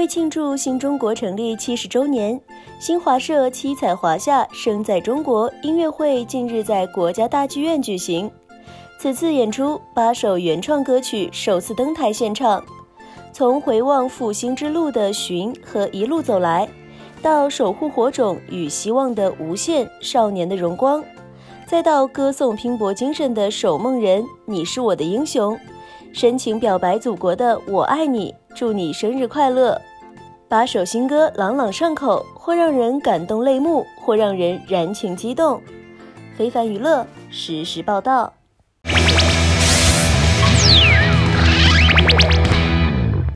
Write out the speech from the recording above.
为庆祝新中国成立七十周年，新华社七彩华夏生在中国音乐会近日在国家大剧院举行。此次演出八首原创歌曲首次登台献唱，从回望复兴之路的寻和一路走来，到守护火种与希望的无限少年的荣光，再到歌颂拼搏精神的守梦人，你是我的英雄。深情表白祖国的“我爱你”，祝你生日快乐！把首新歌朗朗上口，或让人感动泪目，或让人燃情激动。非凡娱乐实时报道。